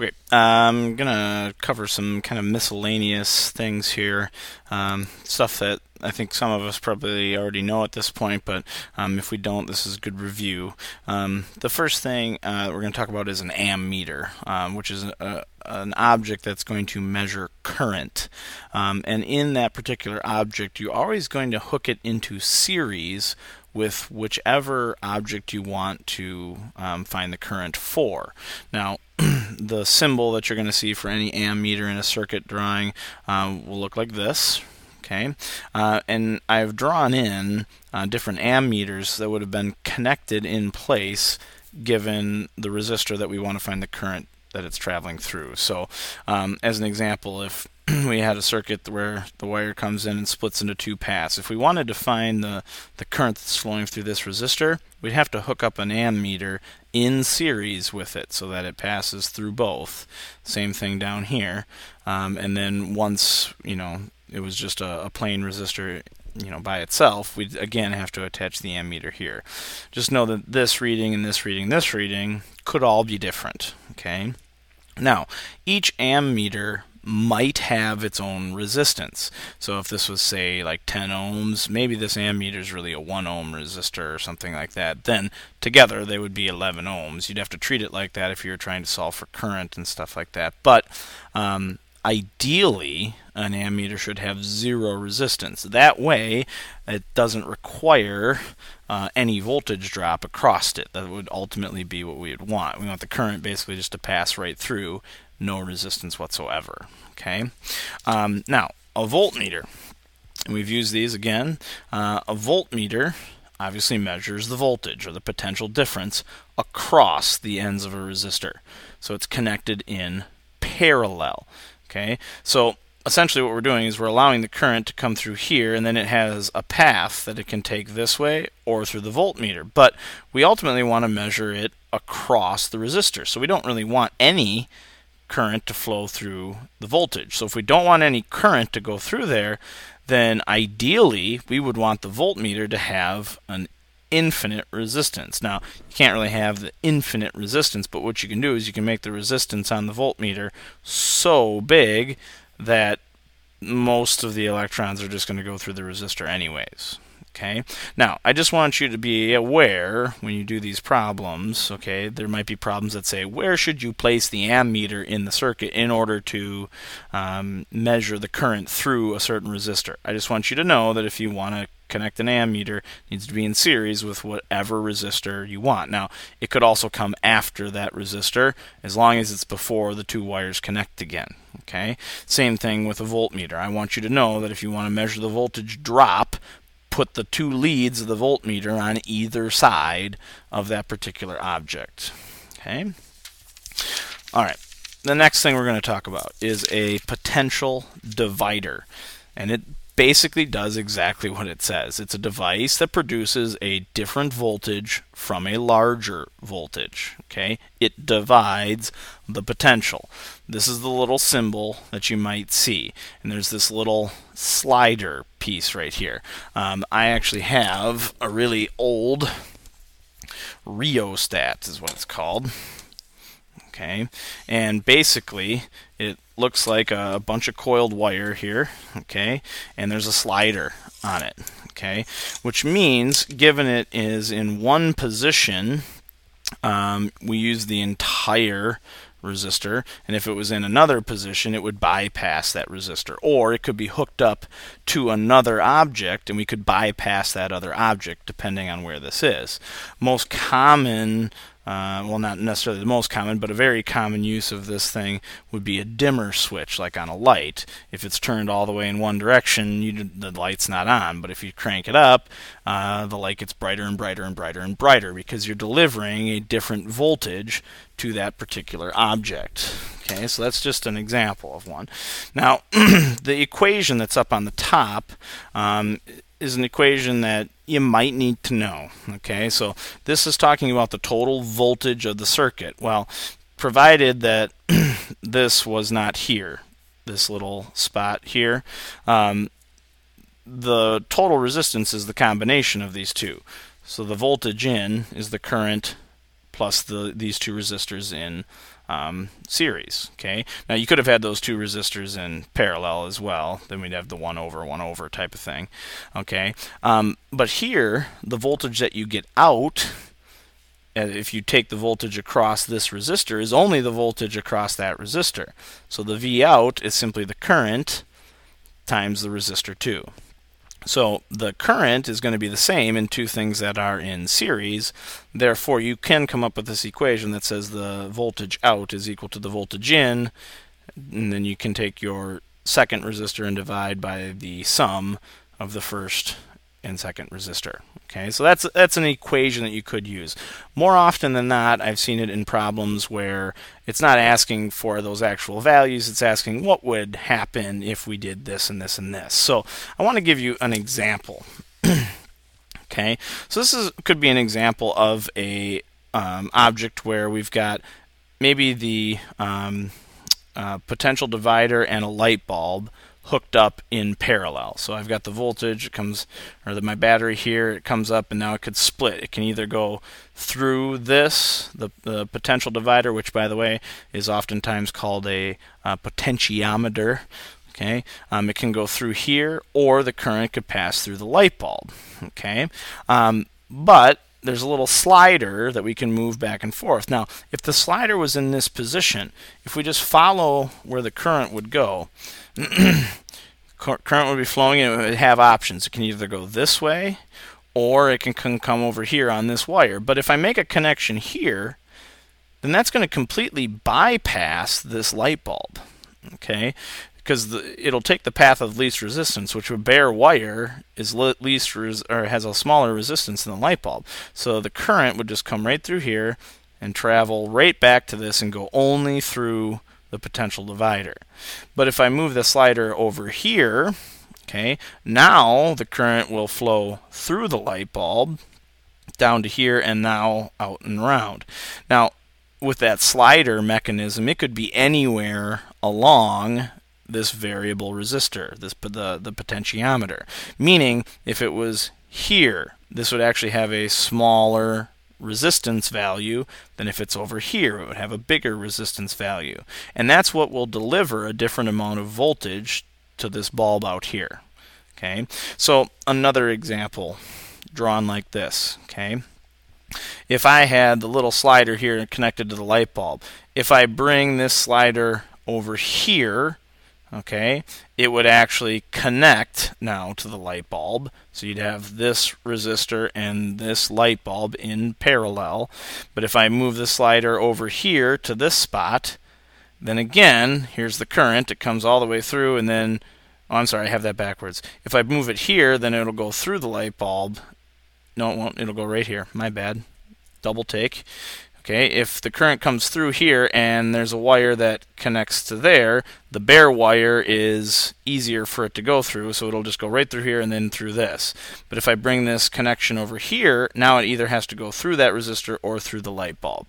Okay, I'm gonna cover some kind of miscellaneous things here, um, stuff that I think some of us probably already know at this point, but um, if we don't, this is a good review. Um, the first thing uh, we're going to talk about is an ammeter, um, which is a, an object that's going to measure current. Um, and in that particular object, you're always going to hook it into series with whichever object you want to um, find the current for. Now, the symbol that you're going to see for any ammeter in a circuit drawing um, will look like this. Okay, uh, and I've drawn in uh, different ammeters that would have been connected in place given the resistor that we want to find the current that it's traveling through. So, um, as an example, if we had a circuit where the wire comes in and splits into two paths. If we wanted to find the, the current that's flowing through this resistor, we'd have to hook up an ammeter in series with it so that it passes through both. Same thing down here. Um, and then once, you know, it was just a, a plain resistor you know by itself we'd again have to attach the ammeter here just know that this reading and this reading this reading could all be different okay now each ammeter might have its own resistance. So if this was say like 10 ohms, maybe this ammeter is really a 1 ohm resistor or something like that. Then together they would be 11 ohms. You'd have to treat it like that if you were trying to solve for current and stuff like that. But um, ideally an ammeter should have zero resistance. That way it doesn't require uh, any voltage drop across it. That would ultimately be what we would want. We want the current basically just to pass right through no resistance whatsoever. Okay. Um, now, a voltmeter. And we've used these again. Uh, a voltmeter obviously measures the voltage or the potential difference across the ends of a resistor. So it's connected in parallel. Okay. So essentially what we're doing is we're allowing the current to come through here and then it has a path that it can take this way or through the voltmeter but we ultimately want to measure it across the resistor so we don't really want any current to flow through the voltage. So if we don't want any current to go through there, then ideally we would want the voltmeter to have an infinite resistance. Now, you can't really have the infinite resistance, but what you can do is you can make the resistance on the voltmeter so big that most of the electrons are just going to go through the resistor anyways. Okay. Now, I just want you to be aware when you do these problems, okay, there might be problems that say, where should you place the ammeter in the circuit in order to um, measure the current through a certain resistor? I just want you to know that if you want to connect an ammeter, it needs to be in series with whatever resistor you want. Now, it could also come after that resistor as long as it's before the two wires connect again. Okay. Same thing with a voltmeter. I want you to know that if you want to measure the voltage drop put the two leads of the voltmeter on either side of that particular object. Okay. All right. The next thing we're going to talk about is a potential divider. And it basically does exactly what it says. It's a device that produces a different voltage from a larger voltage. Okay, it divides the potential. This is the little symbol that you might see, and there's this little slider piece right here. Um, I actually have a really old rheostat, is what it's called. Okay, and basically it looks like a bunch of coiled wire here, okay, and there's a slider on it, okay, which means given it is in one position, um, we use the entire resistor, and if it was in another position, it would bypass that resistor. Or it could be hooked up to another object, and we could bypass that other object depending on where this is. Most common uh, well, not necessarily the most common, but a very common use of this thing would be a dimmer switch, like on a light. If it's turned all the way in one direction, you, the light's not on. But if you crank it up, uh, the light gets brighter and brighter and brighter and brighter because you're delivering a different voltage to that particular object. Okay, so that's just an example of one. Now, the equation that's up on the top um, is an equation that you might need to know. Okay, so this is talking about the total voltage of the circuit. Well, provided that this was not here, this little spot here, um, the total resistance is the combination of these two. So the voltage in is the current plus the these two resistors in um, series. Okay. Now you could have had those two resistors in parallel as well. Then we'd have the one over one over type of thing. Okay. Um, but here, the voltage that you get out, if you take the voltage across this resistor, is only the voltage across that resistor. So the V out is simply the current times the resistor 2. So the current is going to be the same in two things that are in series. Therefore, you can come up with this equation that says the voltage out is equal to the voltage in, and then you can take your second resistor and divide by the sum of the first and second resistor. Okay, so that's that's an equation that you could use. More often than not, I've seen it in problems where it's not asking for those actual values, it's asking what would happen if we did this and this and this. So I want to give you an example. okay, so this is could be an example of a um, object where we've got maybe the um, uh, potential divider and a light bulb hooked up in parallel. So I've got the voltage, it comes, or the, my battery here, it comes up, and now it could split. It can either go through this, the, the potential divider, which by the way is oftentimes called a uh, potentiometer. Okay, um, it can go through here, or the current could pass through the light bulb. Okay, um, but there's a little slider that we can move back and forth. Now, if the slider was in this position, if we just follow where the current would go, current would be flowing and it would have options. It can either go this way or it can come over here on this wire. But if I make a connection here, then that's going to completely bypass this light bulb. Okay, because it'll take the path of least resistance, which a bare wire is least or has a smaller resistance than the light bulb. So the current would just come right through here and travel right back to this and go only through the potential divider. But if I move the slider over here, okay, now the current will flow through the light bulb down to here and now out and around. Now, with that slider mechanism, it could be anywhere along this variable resistor, this the, the potentiometer. Meaning, if it was here, this would actually have a smaller resistance value than if it's over here. It would have a bigger resistance value. And that's what will deliver a different amount of voltage to this bulb out here. Okay, so another example drawn like this. Okay, if I had the little slider here connected to the light bulb, if I bring this slider over here, okay, it would actually connect now to the light bulb. So you'd have this resistor and this light bulb in parallel. But if I move the slider over here to this spot, then again, here's the current. It comes all the way through and then, oh, I'm sorry, I have that backwards. If I move it here, then it'll go through the light bulb. No, it won't. It'll go right here. My bad. Double take. Okay, if the current comes through here and there's a wire that connects to there, the bare wire is easier for it to go through, so it'll just go right through here and then through this. But if I bring this connection over here, now it either has to go through that resistor or through the light bulb.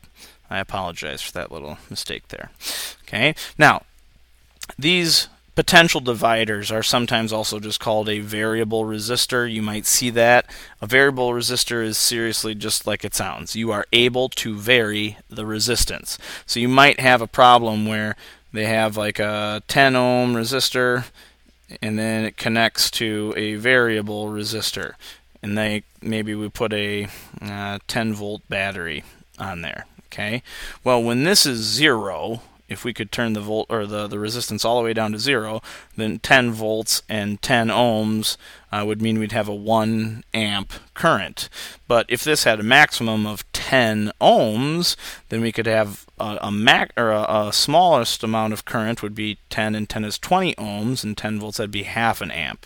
I apologize for that little mistake there. Okay, now these Potential dividers are sometimes also just called a variable resistor. You might see that. A variable resistor is seriously just like it sounds. You are able to vary the resistance. So you might have a problem where they have like a 10 ohm resistor and then it connects to a variable resistor. And they maybe we put a uh, 10 volt battery on there. Okay. Well, when this is zero, if we could turn the volt or the, the resistance all the way down to zero, then 10 volts and 10 ohms uh, would mean we'd have a 1 amp current. But if this had a maximum of 10 ohms, then we could have a, a mac or a, a, smallest amount of current would be 10 and 10 is 20 ohms, and 10 volts that'd be half an amp.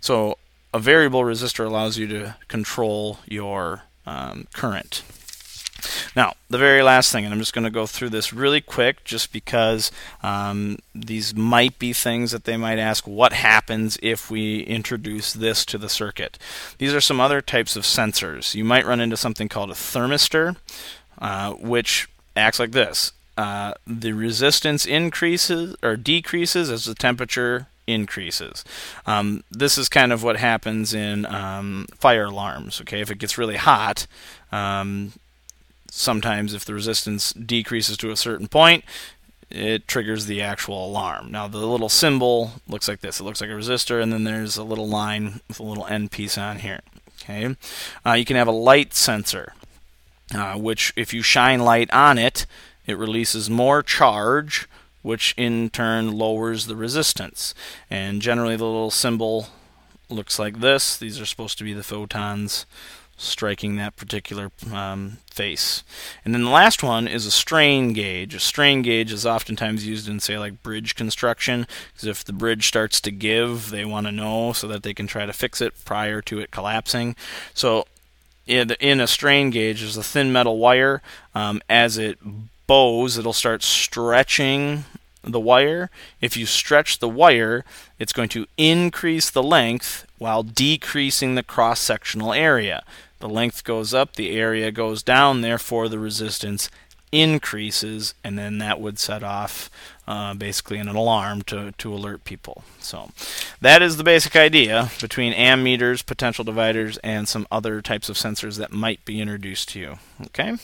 So a variable resistor allows you to control your um, current. Now, the very last thing, and I'm just going to go through this really quick just because um, these might be things that they might ask what happens if we introduce this to the circuit. These are some other types of sensors. You might run into something called a thermistor, uh, which acts like this. Uh, the resistance increases or decreases as the temperature increases. Um, this is kind of what happens in um, fire alarms. Okay, if it gets really hot, um, sometimes if the resistance decreases to a certain point, it triggers the actual alarm. Now the little symbol looks like this. It looks like a resistor, and then there's a little line with a little end piece on here. Okay, uh, you can have a light sensor, uh, which if you shine light on it, it releases more charge, which in turn lowers the resistance. And generally, the little symbol looks like this. These are supposed to be the photons striking that particular um, face. And then the last one is a strain gauge. A strain gauge is oftentimes used in, say, like bridge construction, because if the bridge starts to give, they want to know so that they can try to fix it prior to it collapsing. So in, in a strain gauge, there's a thin metal wire. Um, as it bows, it'll start stretching the wire. If you stretch the wire, it's going to increase the length while decreasing the cross sectional area. The length goes up, the area goes down, therefore the resistance increases, and then that would set off uh, basically an alarm to, to alert people. So that is the basic idea between ammeters, potential dividers, and some other types of sensors that might be introduced to you. Okay?